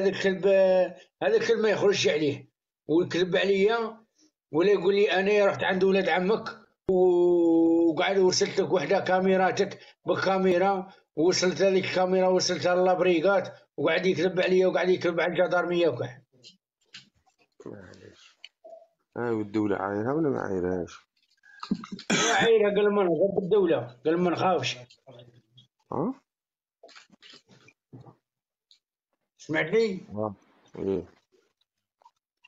هذا الكلب هذا الكلب ما يخرجش عليه ويكذب عليا ولا يقول لي أنا رحت عند ولاد عمك وقاعد وصلت لك وحدة كاميراتك بالكاميرا ووصلت هذيك الكاميرا وصلتها للابريقات وقاعد يكذب عليا وقاعد يكذب على الجدارميه وكاع معليش هاي والدولة عايرها ولا ما عايرهاش؟ عيرها قال ما نضرب الدولة قال ما نخافش ها؟ سمعتني؟ آه إيه.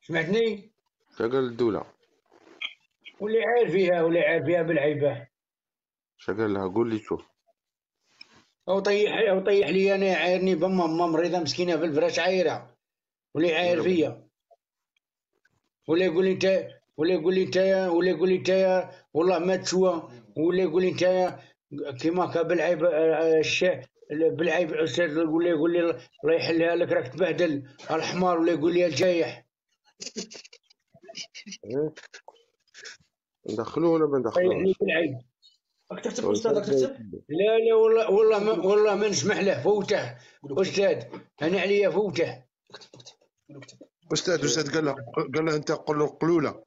سمعتني؟ شا قال الدولة؟ واللي عارف فيها واللي عارف فيها بالعيبة. شا قال لها قول لي شوف أو طيح أو طيح لي أنا عايرني بما ما مريضة مسكينة في الفراش عايرة. واللي عاير فيا. ولا يقول لي انت ولا يقول لي انت ولا يقول لي انت والله ما تسوى ولا يقول لي انت كيما بالعيب آه، بالعيب أستاذ ولا يقول لي الله يحلها لك راك تبهدل. الحمار ولا يقول لي الجايح. إيه؟ ندخلوه ولا ما طيح لي ندخلوهش؟ بالعيب تكتب أستاذ تكتب لا لا والله والله ما والله ما نسمح له. فوته. أستاذ أنا عليا فوته. أستاذ أستاذ قال له قال له أنت قول له قلوله.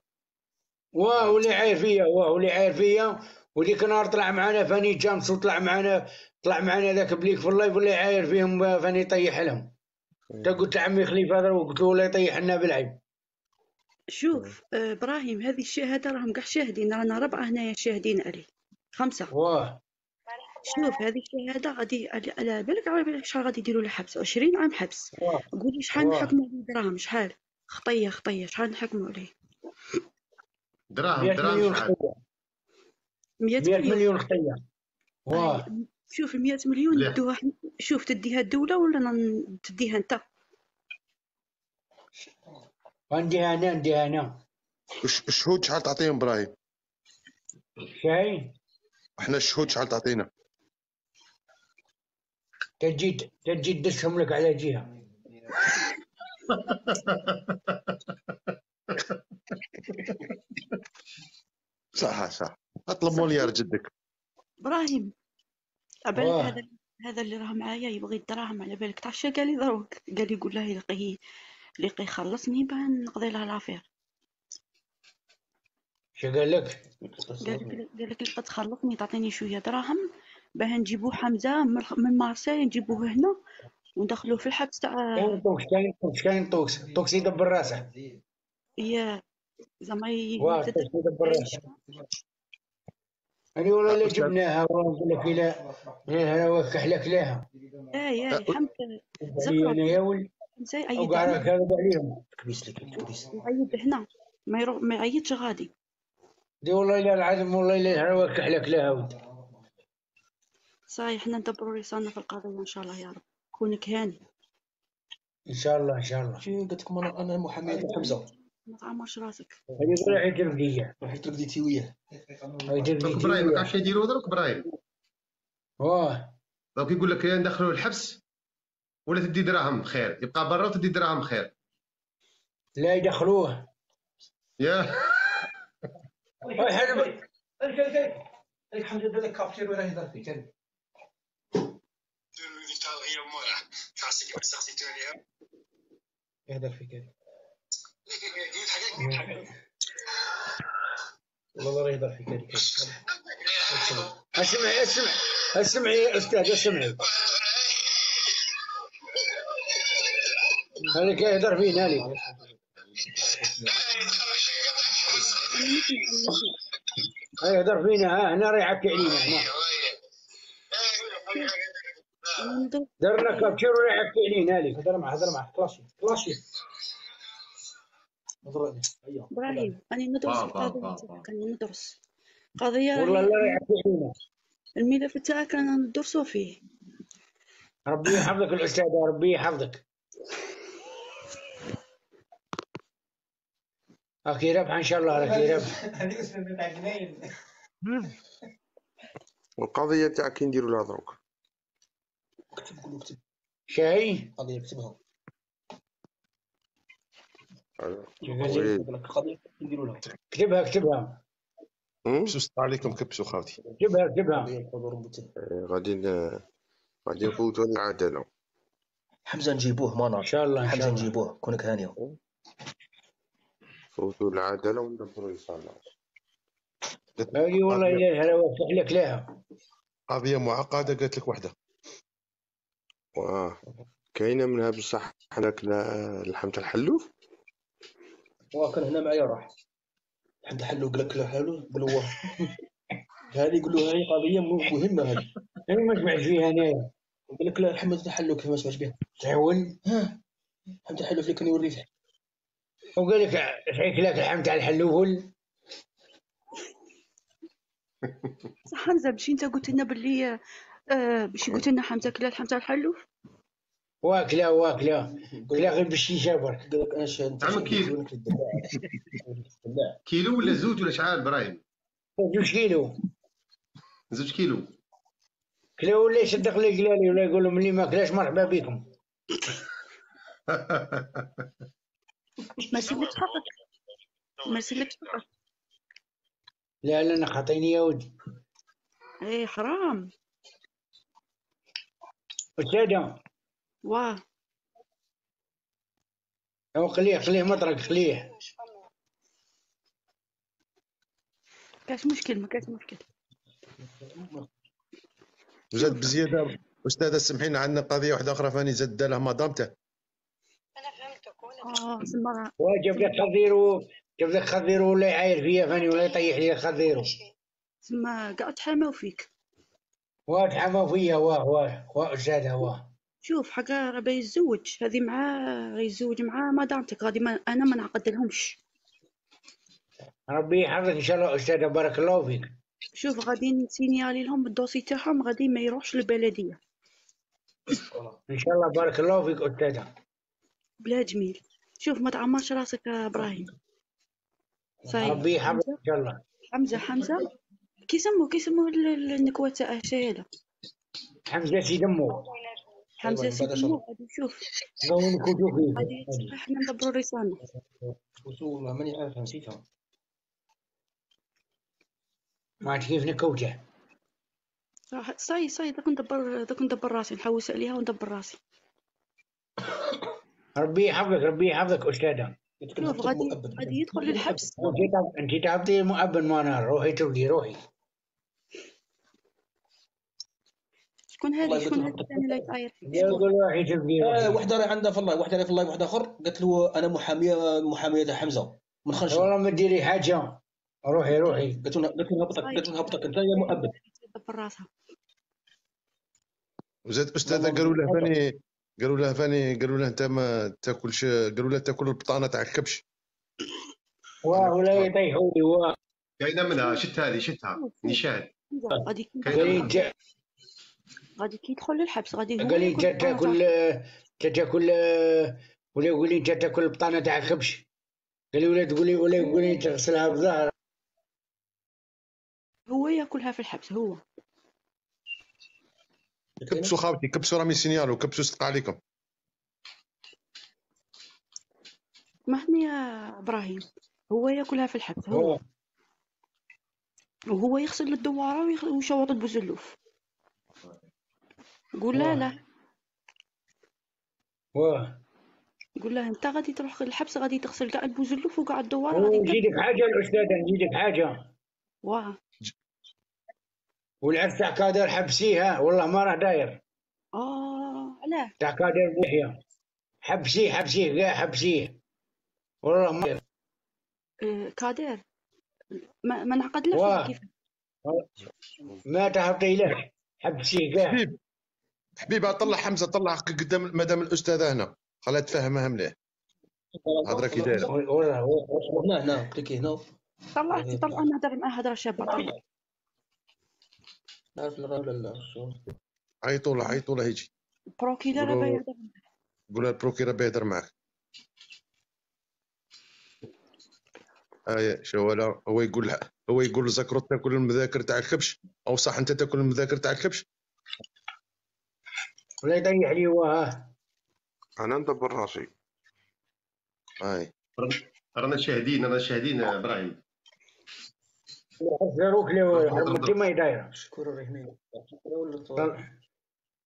واه واللي عاير فيا واه واللي عاير فيا. وديك النهار طلع معنا فاني جامس وطلع معنا طلع معنا ذاك بليك في اللايف واللي عاير فيهم فاني طيح لهم. تا قلت لعمي خليفه هذا وقلت له والله يطيح لنا بالعيب شوف آه، إبراهيم هذه الشهاده راهم كاع شاهدين رانا ربعة هنايا شاهدين عليه. خمسة. واه. شوف هذه الشهادة غادي على بالك على بالك شحال غادي يديروا له حبس 20 عام حبس. واه. قولي شحال. نحكموا عليه دراهم؟ شحال؟ خطية خطية. شحال نحكموا عليه؟ دراهم 100 دراهم شحال؟ 100 100 مليون. مليون خطيه واه شوف ال 100 مليون حن- شوف تديها الدولة ولا تديها أنت؟ عندي أنا عندي أنا. الش- الشهود شحال تعطيهم إبراهيم؟ شاي إحنا الشهود شحال تعطينا؟ تجي تجي تدسهم لك على جهة. صح صح. أطلب موليار جدك إبراهيم عبالك واه. هذا هذا اللي راه معايا يبغي الدراهم على بالك. تعرف شا قال لي دروك قال لي قول له يلقي يلقي يخلصني باه نقضي له لافير شو قال لك؟ قال لك قال لك لقد تخلصني تعطيني شوية دراهم باه نجيبو حمزة من مارسيل نجيبوه هنا وندخلوه في الحبس تاع كاين طوكس كاين طوكس كاين طوكس. طوكس يدبر راسه. يا زعما يدبر راسه. يعني والله لا جبناها والله نقول لك لا لا هو كحلك لها آي آي الحمد علي زكرة. أنا يا ولد هنا كذب عليهم كبيس لك هنا. ما يرو... ما يعيطش غادي. دي والله لا العظيم والله لا هو كحلك لها ولد صحيح حنا ندبروا رسالنا في القضية إن شاء الله يا رب. كونك هاني. إن شاء الله إن شاء الله. شنو قلت لكم أنا؟ ديال حمزة. ما تعمرش راسك. هذه راح يدير بديه راح ترديتي وياه يدير دوك إبراهيم ما تعرفش يديروا دروك إبراهيم واه دوك يقول لك يا ندخلوا الحبس ولا تدي دراهم خير. يبقى برا وتدي دراهم خير. لا يدخلوه. يا. حمزه دار لك كافتير وراه يهضر فيك هذيك يهضر فيك والله راه يهضر هذيك اسمعي اسمع اسمعي يا أستاذ اسمعي هذاك يهدر فينا لي يهدر فينا ها هنا راه يعكي علينا هنا درنا كابتشر وراه يعكي علينا لي هضر معاه هضر معاه كلاشي كلاشي إبراهيم راني ندرس القضية راني ندرس قضية والله علينا الملف تاعك رانا ندرسو فيه ربي يحفظك الاستاذ ربي يحفظك. راكي رابحه إن شاء الله راكي هذيك اسمها تاع كي نديروا لها دروك اكتب قول اكتب. شاي قضية اكتبها أيوة. قال قلت لك قضيه نديروا لها اكتبها اكتبها أم؟ كبسوا السلام عليكم كبسوا خاوتي الحضور المتهم إيه، غادي غادي نفوتوا العدالة حمزة نجيبوه ما إن شاء الله إن حمزة شاء الله. نجيبوه كونك هانيه فوتوا العداله وندبروا الصلاة هذه والله الا الهلا وافتح لك لها قضية معقدة قالت لك وحدة. واه. كاينة منها بصح حناك لا- لحمة الحلوف وكان هنا معايا راح. حد حلو قال لك حلو قالوا واه. هذه يقول له هذه قضية مو- مهمة هذه. أنا ما سمعت فيها انايا قال لك لا حمد حلو كيف ما سمعت بها. تعاون. ها. حمد حلو اللي كان يوريه وقال لك تعيك لك الحم تاع الحلوفل صح حمزة باش أنت قلت لنا باللي آه باش قلت لنا حمزة كلا الحم تاع الحلوف واكله واكله. كلا غير بالشيشه برك قال لك أنا شاد أنت عم. للدفاع. كيلو. ولا زوج ولا شحال إبراهيم جوج كيلو. زوج كيلو. كلا ولا يصدق لي قلالي ولا يقول لهم اللي ما كلاش مرحبا بكم. ما سلكش حقك ما حقك لا لا أنا خاطيني يا ودي. إيه حرام. أستاذة. واه هو خليه خليه مطرق خليه. كاش مشكل ما كاش مشكل. وزاد بزيادة. أستاذة سمحينا عندنا قضية واحدة أخرى فاني زاد دالها مدامته آه سما وجاب لك خضيرو جاب لك خضيرو ولا يعاير فيا فاني ولا يطيح لي خضيرو. سما قاعد تحاموا فيك واتحمى فيا واه واه واه أستاذة واه. شوف حق ربي يتزوج. هذه معاه يتزوج معاه مدامتك غادي ما أنا ما نعقد لهمش ربي يحفظك إن شاء الله أستاذة بارك الله فيك. شوف غادي نسينيالي لهم الدوسي تاعهم غادي ما يروحش للبلدية. إن شاء الله بارك الله فيك أستاذة. بلا جميل. شوف ما تعمرش راسك إبراهيم. ربي يحفظك إن شاء الله. حمزة حمزة. كي سموه كي سموه ال- ال- النكوة تاع الشهاده حمزة سي دمو. حمزة سيدي. مو غادي حنا ندبروا رسالة والله ماني عارف نسيتها. ما عرفت كيف نكوته صراحة صاي صاي دوك ندبر دوك ندبر راسي نحوس عليها وندبر راسي. ربي يحفظك ربي يحفظك أستاذة. شوف غادي غادي يدخل للحبس. أنت تعبتي مؤبن ما نار روحي تردي روحي شكون هذه والله شكون قلت هذا له- الثاني اللي يطاير فيك يقول روحي تردي آه روحي واحدة راه عندها في الله واحدة راه في الله واحد آخر. قالت له أنا محامية محامية تاع حمزة من خرج والله ما ديري حاجة. روحي روحي. قالت له قالت له نهبطك قالت له نهبطك أنت يا مؤبد. وزاد أستاذة قالوا له فاني قالوا له فاني قالوا له أنت ما تأكلش قالوا له تأكل البطانة تاع الكبش. واه ولا يطيحوا لي واه كاينة منها شت هذه شتها نشان غادي كي قال لي انت غادي كي يدخل للحبس غادي هو قال لي انت تاكل. انت تاكل ولا يقول لي انت تاكل البطانة تاع الكبش قال لي ولا تقول لي ولا يقول لي تغسلها بظهر هو ياكلها في الحبس هو. كبسوا خاوتي كبسوا رامي سينيالو كبسوا صدق عليكم. اسمحني يا إبراهيم؟ هو ياكلها في الحبس هو. وهو يغسل الدوارة ويشوط البوزلوف قول لا لا. واه قول له انت غادي تروح الحبس غادي تغسل كاع البوزلوف وكاع الدواره غادي تاكل ونزيدك حاجة الاستاذه نزيدك حاجة. واه والعرس تاع كادر حبسيها والله ما راه داير. آه علاه. تاع كادر بوحيه حبسيه حبسيه كاع حبسيه. والله ما آه، كادر. ما, ما نعقد له واه. فيه كيف ما تهبطي له. حبسيه كاع حبيب حبيب طلع حمزة طلع قدام مدام الأستاذة هنا. خليها تفهمها مليح. هضره كي دايرة. هنا؟ هنا كليكي هنا. طلعت طلع نهضر معاه هضره شابه طلع عارف الراجل ولا شو؟ عيطوا له عيطوا له يجي بروكيلر قولوا- راه يهضر معاه. قول له البروكيرا بيهضر معك. اي شو ولا هو يقول هو يقول زكرو تاكل المذاكر تاع الكبش أو صح أنت تاكل المذاكر تاع الكبش ولا يطيح لي واه أنا ندبر راسي. اي رانا شاهدين رانا شاهدين يا إبراهيم حذروك له حرمتي ما يدايره شكون طل-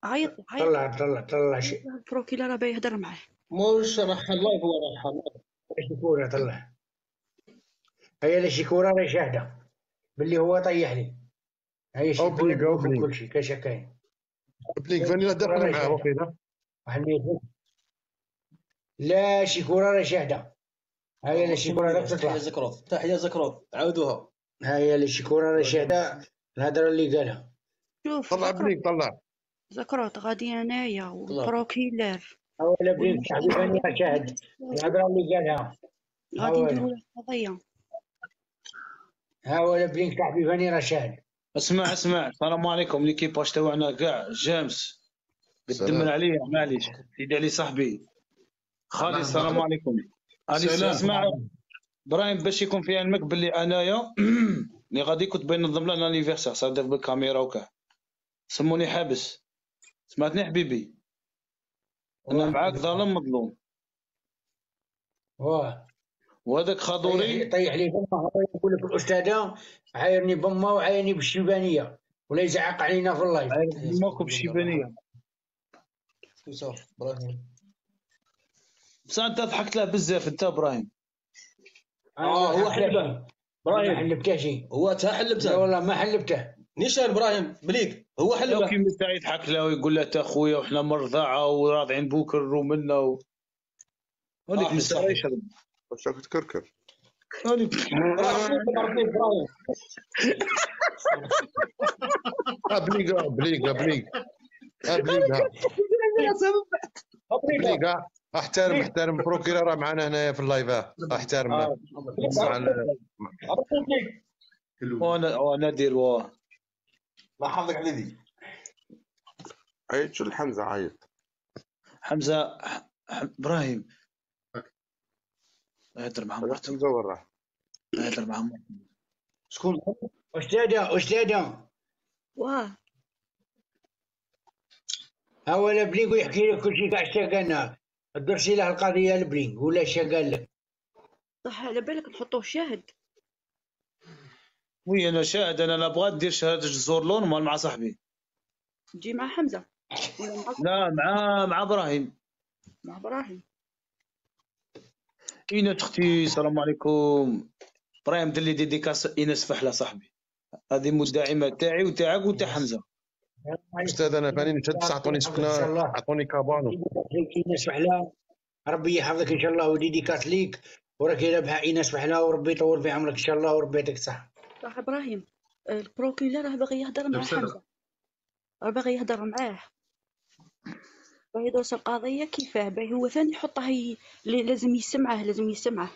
عيط عيط. طلع طلع طلع شي البروكيلر راه يهدر معاه مش راح اللايف هو راح شكورة طلع. هي اللي شكورة راهي شاهدة. باللي هو طيح لي. هي شكورة. كل شيء كاش كاين. بليك فانيلا دخل معاه وقيلا واحد ما يفهم. لا شكورة راهي شاهدة هي اللي شكورة راهي تحية تطلع زكروف. تحية زكروف. عاودوها. هي اللي شكورة راهي شاهدة الهضرة اللي قالها. شوف طلع بليك طلع. زكروت غادي أنايا والبروكيلر أولا بلين صاحبي فاني راه شاهد الهضرة اللي قالها. غادي. نديرو له قضية. ها ولا بلين صاحبي فاني راه شاهد اسمع اسمع. السلام عليكم. ليكيباج تاعنا كاع. جيمس. سلام. قدمنا عليه معليش. سيدي علي صاحبي. خالي السلام عليكم. علي سلام. أسمع. إبراهيم باش يكون في علمك باللي أنايا. اللي غادي كنت بنظم له لانيفرسير صادق بالكاميرا وكاع سموني حابس. سمعتني حبيبي؟ أنا معاك ظالم مظلوم. واه وهذاك طيح خاضوري طيح لي هو يقول لك الأستاذة عايرني بما وعايرني بالشيبانية. ولا يزعق علينا في اللايف. ماكو بالشيبانية. يوسف إبراهيم. بصح أنت ضحكت له بزاف أنت إبراهيم. آه هو حلبه. ما إبراهيم حلبته شيء هو تا لا حلبته والله ما حلبته. نيشان إبراهيم بليك هو لو حلبه كيما تاع يضحك له ويقول له تا خويا وحنا مرضعه وراضعين بوكر ومنا و... هذيك آه، واش راك تكركر آه. بليك آه. احترم احترم بروكيرا راه معنا هنايا في اللايف. احترم وأنا وأنا ندير واه الله يحفظك على ذي عيط شو الحمزه عيط حمزه إبراهيم اهدر مع مرته حمزه وين راح اهدر مع مرته شكون أستاذة أستاذة. واه ها ولا بلينغ ويحكي لك كل شيء كاع اش قالنا درسي له القضية البلينغ ولا اش قال لك؟ صح على بالك نحطوه شاهد. oui أنا شاهد أنا لا بغيت دير شهادة الزور normal مع صاحبي. تجي مع حمزة. لا مع مع إبراهيم. مع إبراهيم. ايناس أختي السلام عليكم. إبراهيم دير لي dédicace ايناس فحله صاحبي. هذه مدعمة تاعي وتاعك وتاع حمزة. أستاذ أنا فاني نشد بصح عطوني سكنة. عطوني cabanon. ايناس فحله ربي يحفظك إن شاء الله وديديكاس ليك. وراك رابحه ايناس فحله وربي يطول في عمرك إن شاء الله وربي يعطيك الصحة. صح إبراهيم البروكيلر راه باغي يهضر مع. حمزة. راه باغي يهضر معاه. باغي يدرس القضية كيفاه؟ باغي هو ثاني يحطها هي... لازم يسمعه لازم يسمعه.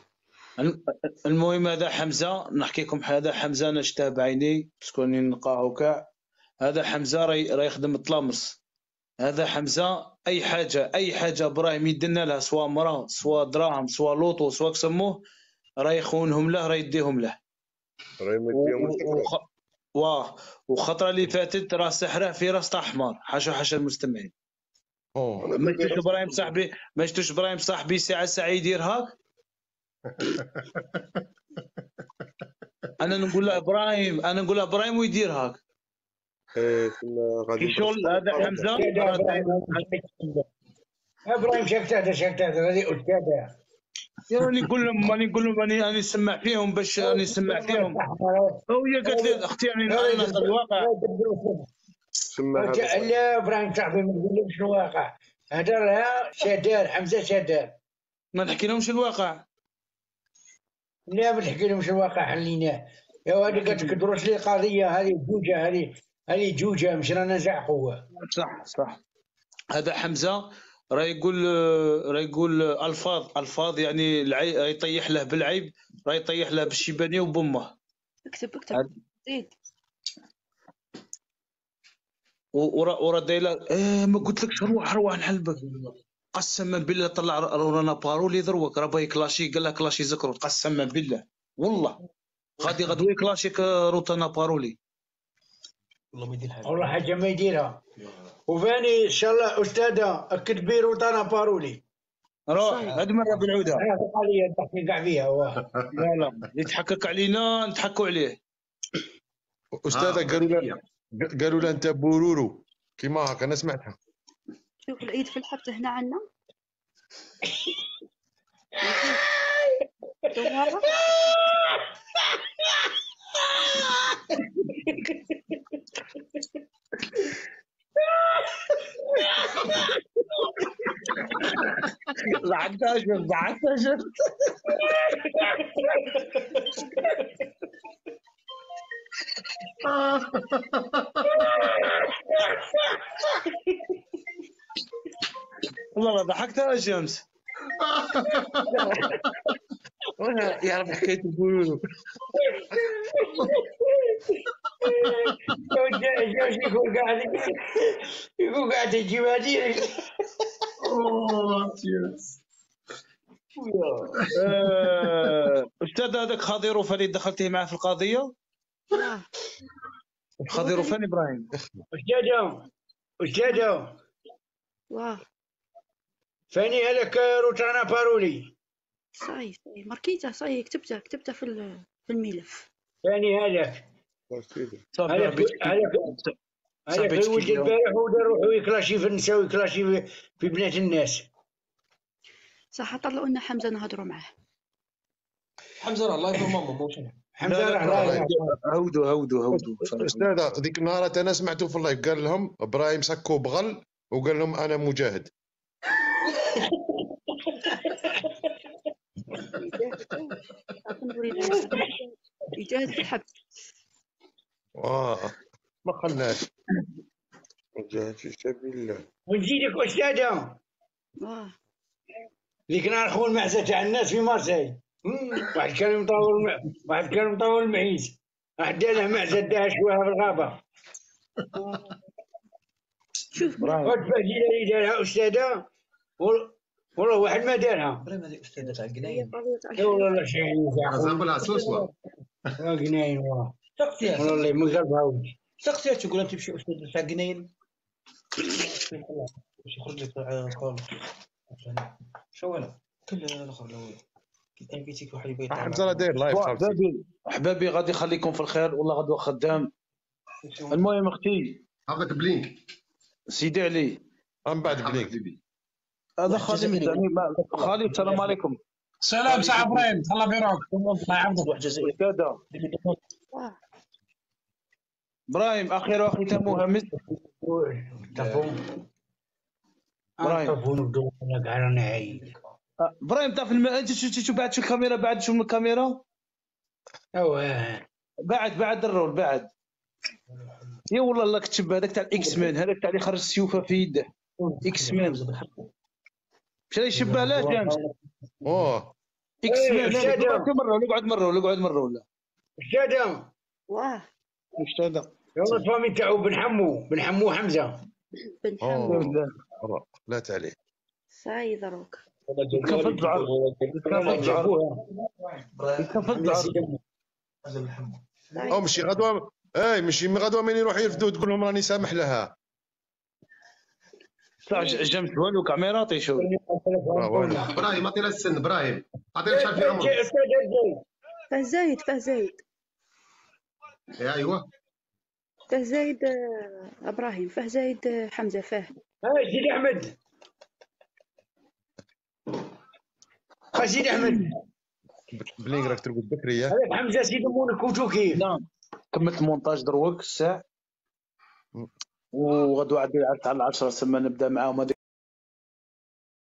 الم- المهم هذا حمزة نحكي لكم هذا. حمزة أنا شتاه بعيني شكون نلقاه وكاع. هذا حمزة راه راه يخدم الطلامس هذا حمزة أي حاجة أي حاجة إبراهيم يدنا لها سواء مراه سواء دراهم سواء لوطو سواء كسموه راه يخونهم له راه يديهم له. واه. وخطره اللي فاتت راه سحره في راس تاع حمار. حاشا حاشا المستمعين. ما شفتوش إبراهيم صاحبي ما شفتوش إبراهيم صاحبي ساعة ساعه يدير هاك أنا نقول له إبراهيم أنا نقول له إبراهيم ويدير هاك إيه، غادي كي شغل هذا حمزة؟ راه داير- إبراهيم شكتها شكتها هذه استاذه يا راني نقول لهم راني نقول لهم راني راني نسمع فيهم باش راني نسمع فيهم. وهي قالت لي أختي راني أنا في الواقع. سمى هذا لا إبراهيم صاحبي ما تقول لهم شنو واقع؟ هدرها شادار حمزة شادار ما نحكي لهمش الواقع. لا ما تحكي لهم شنو الواقع حليناه يا وادي قالت لك دروس لي قضية هذه جوجة هذه هذه جوجة مش رانا نزعقوا صح صح. هذا حمزة راه يقول راه يقول ألفاظ ألفاظ يعني العي... راه يطيح له بالعيب راه يطيح له بالشيبانية وبامه اكتب اكتب. زيد. و- ورا ورا دايله إيه ما قلت لكش روح روح نحلبك قسما بالله طلع ر- رانا بارولي دروك راه باغي كلاشي قال لها كلاشي زكرو قسما بالله. والله. غادي غدوي كلاشيك روتانا بارولي. والله ما يدير حاجة. والله حاجة ما يديرها. وفاني إن شاء الله أستاذة كتبي روتانا بارولي. روح. هاد مرة بالعودة. قضيه تحكي كاع فيها لا لا. يتحكك علينا نتحكوا عليه. أستاذة قالوا لها قالوا لها أنت بورورو. كيما هكا أنا سمعتها. شوف العيد في الحبس هنا شفت ضحكتها شفت والله ضحكتها يا شمس وأنا يعرف حكايه البولولو يقول قاعد يقول قاعد هذه آه، أستاذ هذاك خضير وفاني دخلتيه معاه في القضية؟ واه خضير وفاني إبراهيم؟ أستاذ أستاذ واه فاني هذاك روتانا بارولي؟ صاي صاي ماركيته صاي كتبته كتبته في ال- في الملف. فاني هذاك هذاك هذاك الولد البارح ودا روحو يكلاشي في النساء ويكلاشي في- في بنات الناس. صح طلعوا لنا حمزة نهضروا معاه حمزة راه الله يرحم ماما موش حمزة هودوا هودوا هودوا أستاذ ذيك النهار أنا سمعته في اللايف. قال لهم إبراهيم سكو بغل وقال لهم أنا مجاهد. يجاهد في الحبس واه ما خلناش. وجاهد في سبيل الله. ونزيدك أستاذ واه ذيك نهار خو المعزه تاع الناس في مارسيل. واحد كان مطول الم- واحد كان مطول المعيز. واحد دار له معزه داها شوية في الغابة. شوف. واحد فهدي اللي دارها أستاذة. وال- والله واحد ما دارها. إبراهيم هذه أستاذة تاع القناين والله شيء زعما سوسوه قناين والله. والله من قلبها ودي سقسيها تقول انت تمشي أستاذ تاع قناين باش يخرج لك كول شو ولا كل الأخر الأول. انفيتيك واحد يبيت حمزه راه داير لايف احبابي أحبابي غادي يخليكم في الخير والله غدوه خدام. المهم أختي هذاك بلينك. سيدي علي. من بعد بلينك. هذا ما- خالي السلام عليكم. سلام ساعة إبراهيم الله بيروك الله يعوضك واحد جزائري كذا إبراهيم. أخيرا واختتام مهمس تفهم إبراهيم. إبراهيم تعرف الم... انت شو شو بعد شو الكاميرا بعد شو من الكاميرا اوه بعد بعد الرول بعد يا والله الله كتب هذاك تاع الاكس مان هذاك تاع اللي خرج السيوفه في يده إكس مان مشى يشبه لا جامس اوه إكس مان مره ولا اقعد مره ولا اقعد مره ولا أستاذ واه هذا والله الفامي تاعو بن حمو بن حمو حمزه بن مرة. لا عليه صاي دروك الزعر أو مشي غدوة اي مشي من غدوة من يروح يرفدوا تقول لهم راني سامح لها. تاع جمت والو كاميرا؟ تيشوف راه والو. إبراهيم عطينا السن إبراهيم. عطينا شحال في عمرك فاه زايد فاه زايد يا أيوه. فاه زايد إبراهيم. فاه زايد حمزة فاه هاي سيدي أحمد. ها سيدي أحمد. بلينك راك ترقد بكري يا. هذاك حمزة سيدي مونك كوتو كيف؟ نعم. كملت المونتاج دروك الساعة وغدوة عاد على العشرة سما نبدأ معاهم.